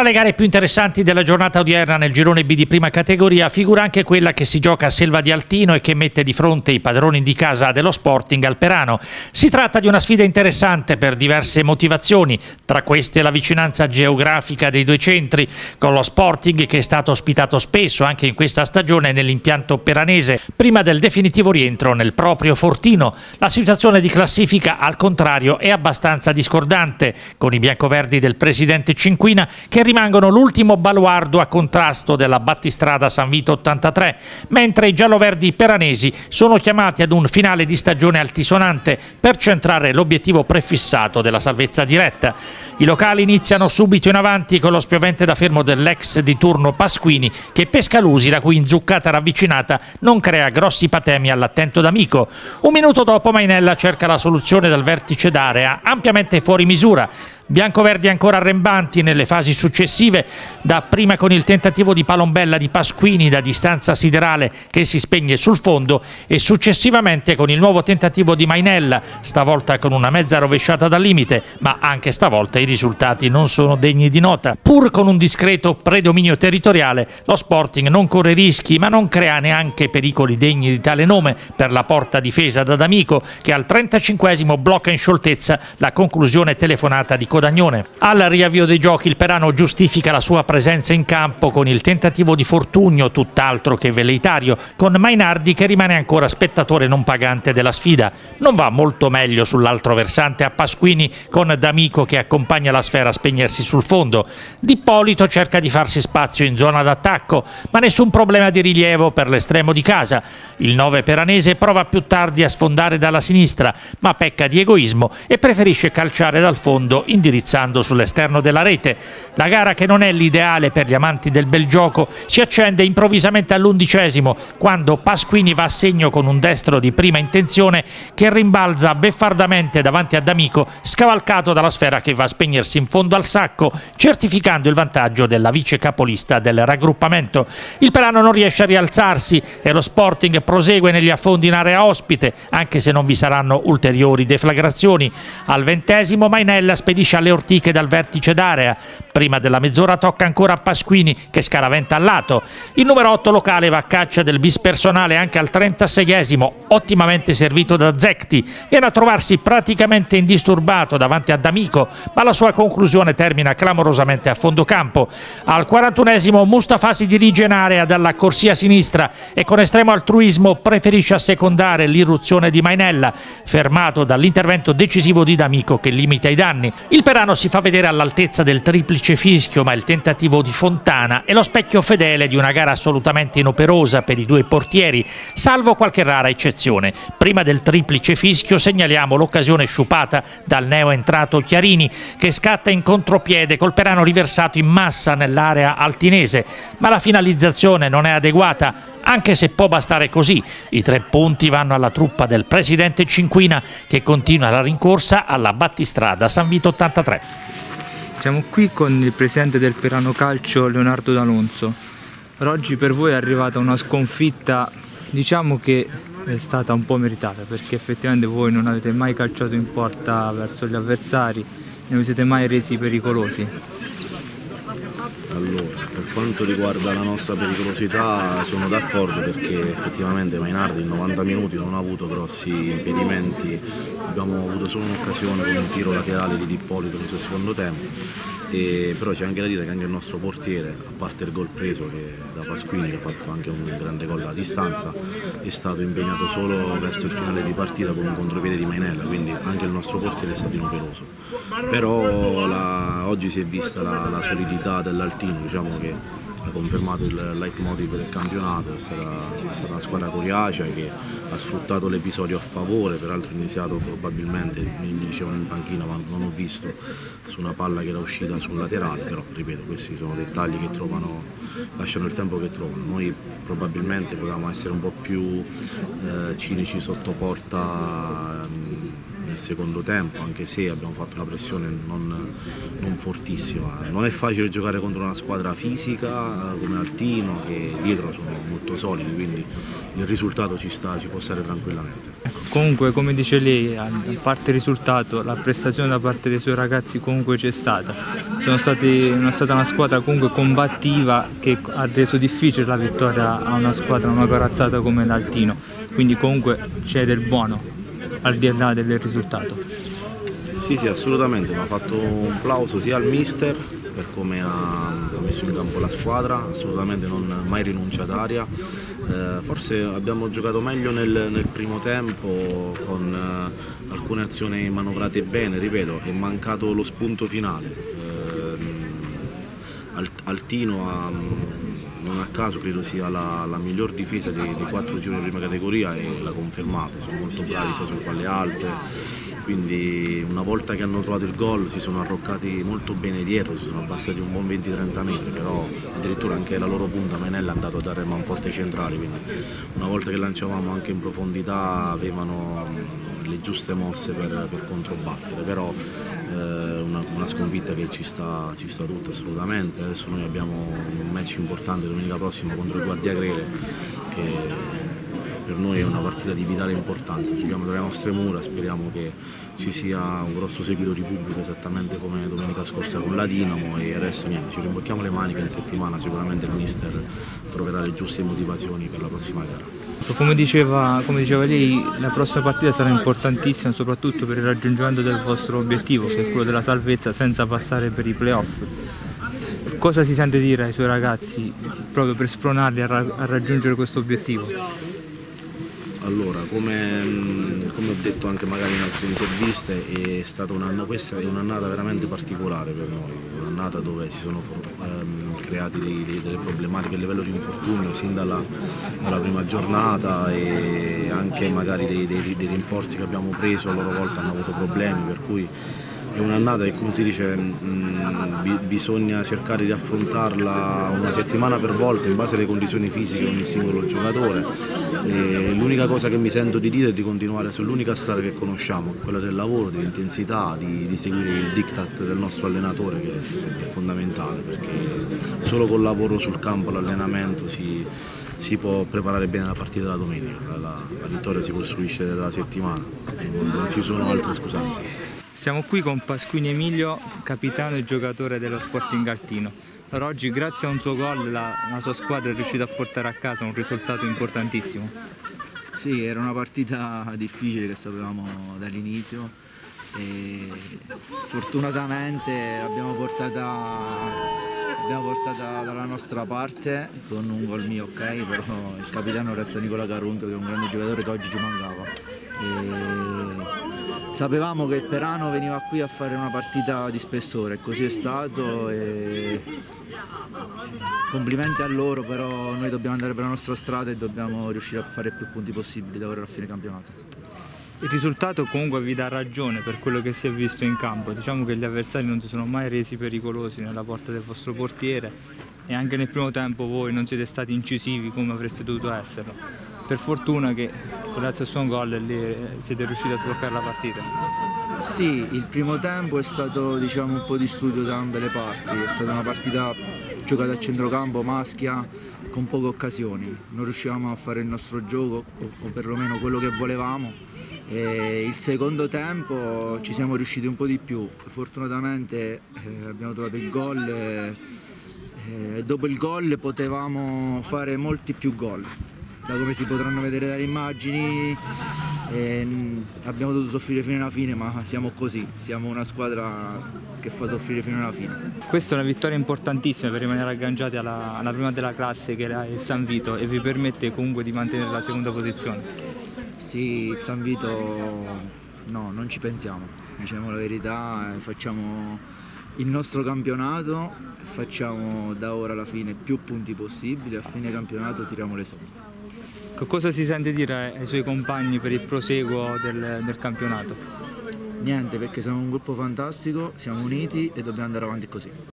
Tra le gare più interessanti della giornata odierna nel girone B di prima categoria figura anche quella che si gioca a Selva di Altino e che mette di fronte i padroni di casa dello Sporting Alperano. Si tratta di una sfida interessante per diverse motivazioni, tra queste la vicinanza geografica dei due centri, con lo Sporting che è stato ospitato spesso anche in questa stagione nell'impianto peranese, prima del definitivo rientro nel proprio Fortino. La situazione di classifica al contrario è abbastanza discordante, con i biancoverdi del presidente Cinquina che rimangono l'ultimo baluardo a contrasto della battistrada San Vito 83, mentre i gialloverdi peranesi sono chiamati ad un finale di stagione altisonante per centrare l'obiettivo prefissato della salvezza diretta. I locali iniziano subito in avanti con lo spiovente da fermo dell'ex di turno Pasquini che pesca l'usi la cui inzuccata ravvicinata non crea grossi patemi all'attento d'amico. Un minuto dopo Mainella cerca la soluzione dal vertice d'area ampiamente fuori misura. Biancoverdi ancora arrembanti nelle fasi successive, dapprima con il tentativo di palombella di Pasquini da distanza siderale che si spegne sul fondo e successivamente con il nuovo tentativo di Mainella, stavolta con una mezza rovesciata dal limite, ma anche stavolta i risultati non sono degni di nota. Pur con un discreto predominio territoriale, lo Sporting non corre rischi ma non crea neanche pericoli degni di tale nome per la porta difesa da D'Amico che al 35 blocca in scioltezza la conclusione telefonata di Codà Codagnone. Al riavvio dei giochi il Perano giustifica la sua presenza in campo con il tentativo di Fortugno, tutt'altro che velleitario, con Mainardi che rimane ancora spettatore non pagante della sfida. Non va molto meglio sull'altro versante a Pasquini con D'Amico che accompagna la sfera a spegnersi sul fondo. D'Ippolito cerca di farsi spazio in zona d'attacco, ma nessun problema di rilievo per l'estremo di casa. Il 9 peranese prova più tardi a sfondare dalla sinistra, ma pecca di egoismo e preferisce calciare dal fondo in indirizzando sull'esterno della rete. La gara, che non è l'ideale per gli amanti del bel gioco, si accende improvvisamente all'undicesimo, quando Pasquini va a segno con un destro di prima intenzione che rimbalza beffardamente davanti ad Amico, scavalcato dalla sfera che va a spegnersi in fondo al sacco, certificando il vantaggio della vice capolista del raggruppamento. Il Perano non riesce a rialzarsi e lo Sporting prosegue negli affondi in area ospite, anche se non vi saranno ulteriori deflagrazioni. Al ventesimo Mainella spedisce alle ortiche dal vertice d'area. Prima della mezz'ora tocca ancora a Pasquini che scaraventa al lato. Il numero 8 locale va a caccia del bis personale anche al 36esimo, ottimamente servito da Zecti. Viene a trovarsi praticamente indisturbato davanti a D'Amico, ma la sua conclusione termina clamorosamente a fondo campo. Al 41esimo Mustafa si dirige in area dalla corsia sinistra e con estremo altruismo preferisce assecondare l'irruzione di Mainella, fermato dall'intervento decisivo di D'Amico che limita i danni. Il Perano si fa vedere all'altezza del triplice fischio, ma il tentativo di Fontana è lo specchio fedele di una gara assolutamente inoperosa per i due portieri, salvo qualche rara eccezione. Prima del triplice fischio segnaliamo l'occasione sciupata dal neo entrato Chiarini, che scatta in contropiede col Perano riversato in massa nell'area altinese, ma la finalizzazione non è adeguata anche se può bastare così. I tre punti vanno alla truppa del presidente Cinquina che continua la rincorsa alla battistrada San Vito 83. Siamo qui con il presidente del Perano Calcio Leonardo D'Alonso. Oggi per voi è arrivata una sconfitta, diciamo che è stata un po' meritata perché effettivamente voi non avete mai calciato in porta verso gli avversari, non vi siete mai resi pericolosi. Per quanto riguarda la nostra pericolosità sono d'accordo perché effettivamente Mainardi in 90 minuti non ha avuto grossi impedimenti, abbiamo avuto solo un'occasione con un tiro laterale di Dippolito nel suo secondo tempo e, però c'è anche da dire che anche il nostro portiere, a parte il gol preso che, da Pasquini che ha fatto anche un grande gol a distanza, è stato impegnato solo verso il finale di partita con un contropiede di Mainella, quindi anche il nostro portiere è stato inoperoso. Però la, oggi si è vista la, la solidità dell'Altino, diciamo che confermato il leitmotiv del campionato, è stata, una squadra coriacea che ha sfruttato l'episodio a favore, peraltro iniziato probabilmente, mi dicevano in panchina ma non ho visto, su una palla che era uscita sul laterale, però ripeto questi sono dettagli che trovano, lasciano il tempo che trovano. Noi probabilmente potevamo essere un po' più eh, cinici sotto porta. Ehm, nel secondo tempo, anche se abbiamo fatto una pressione non, non, fortissima. Non è facile giocare contro una squadra fisica come Altino, che dietro sono molto solidi, quindi il risultato ci, sta, ci può stare tranquillamente. Ecco, comunque, come dice lei, a parte il risultato, la prestazione da parte dei suoi ragazzi comunque c'è stata. Sono stati, è stata una squadra comunque combattiva che ha reso difficile la vittoria a una squadra, una corazzata come l'Altino. Quindi comunque c'è del buono al di là del risultato. Sì, sì, assolutamente, mi ha fatto un plauso sia al mister per come ha, messo in campo la squadra, assolutamente non mai rinunciataria. Eh, forse abbiamo giocato meglio nel, nel primo tempo con eh, alcune azioni manovrate bene, ripeto, è mancato lo spunto finale. Eh, Altino ha non a caso credo sia la, la miglior difesa dei, dei, quattro giri di prima categoria e l'ha confermato, sono molto bravi sia sulle palle alte, quindi una volta che hanno trovato il gol si sono arroccati molto bene dietro, si sono abbassati un buon 20-30 metri, però addirittura anche la loro punta Menella è andato a dare manforte centrali, quindi una volta che lanciavamo anche in profondità avevano le giuste mosse per, per controbattere, però una, una, sconfitta che ci sta, ci sta tutta assolutamente, adesso noi abbiamo un match importante domenica prossima contro il Guardia Grele che per noi è una partita di vitale importanza, giochiamo dalle nostre mura, speriamo che ci sia un grosso seguito di pubblico esattamente come domenica scorsa con la Dinamo. E adesso niente, ci rimbocchiamo le maniche in settimana, sicuramente il mister troverà le giuste motivazioni per la prossima gara. Come diceva, come diceva, lei, la prossima partita sarà importantissima soprattutto per il raggiungimento del vostro obiettivo, che è quello della salvezza senza passare per i playoff. Cosa si sente dire ai suoi ragazzi proprio per spronarli a, ra a raggiungere questo obiettivo? Allora, come, come, ho detto anche magari in altre interviste, è stata questa è un'annata veramente particolare per noi, un'annata dove si sono ehm, create delle problematiche a livello di infortunio sin dalla, dalla prima giornata e anche magari dei, dei, dei rinforzi che abbiamo preso a loro volta hanno avuto problemi, per cui è un'annata che come si dice mh, mm, bisogna cercare di affrontarla una settimana per volta in base alle condizioni fisiche di ogni singolo giocatore. L'unica cosa che mi sento di dire è di continuare sull'unica strada che conosciamo, quella del lavoro, dell'intensità, di, di, seguire il diktat del nostro allenatore che è fondamentale perché solo col lavoro sul campo, l'allenamento si, si può preparare bene la partita della domenica, la, la vittoria si costruisce dalla settimana, non ci sono altre scusanti. Siamo qui con Pasquini Emilio, capitano e giocatore dello Sporting Altino. Per oggi grazie a un suo gol la, la sua squadra è riuscita a portare a casa un risultato importantissimo. Sì, era una partita difficile che sapevamo dall'inizio e fortunatamente l'abbiamo portata, portata, dalla nostra parte con un gol mio, ok, però il capitano resta Nicola Carunchio che è un grande giocatore che oggi ci mancava. E sapevamo che Perano veniva qui a fare una partita di spessore, così è stato e complimenti a loro, però noi dobbiamo andare per la nostra strada e dobbiamo riuscire a fare più punti possibili da ora a fine campionato. Il risultato comunque vi dà ragione per quello che si è visto in campo, diciamo che gli avversari non si sono mai resi pericolosi nella porta del vostro portiere e anche nel primo tempo voi non siete stati incisivi come avreste dovuto esserlo. Per fortuna che grazie al suo gol lì siete riusciti a sbloccare la partita. Sì, il primo tempo è stato diciamo, un po' di studio da ambe le parti, è stata una partita giocata a centrocampo, maschia, con poche occasioni, non riuscivamo a fare il nostro gioco o, perlomeno quello che volevamo. E il secondo tempo ci siamo riusciti un po' di più, fortunatamente eh, abbiamo trovato il gol e, e dopo il gol potevamo fare molti più gol da come si potranno vedere dalle immagini eh, abbiamo dovuto soffrire fino alla fine ma siamo così, siamo una squadra che fa soffrire fino alla fine. Questa è una vittoria importantissima per rimanere agganciati alla, alla prima della classe che era il San Vito e vi permette comunque di mantenere la seconda posizione. Sì, il San Vito no, non ci pensiamo, diciamo la verità, eh, facciamo il nostro campionato, facciamo da ora alla fine più punti possibili, a fine campionato tiriamo le somme. Cosa si sente dire ai suoi compagni per il proseguo del, del campionato? Niente, perché siamo un gruppo fantastico, siamo uniti e dobbiamo andare avanti così.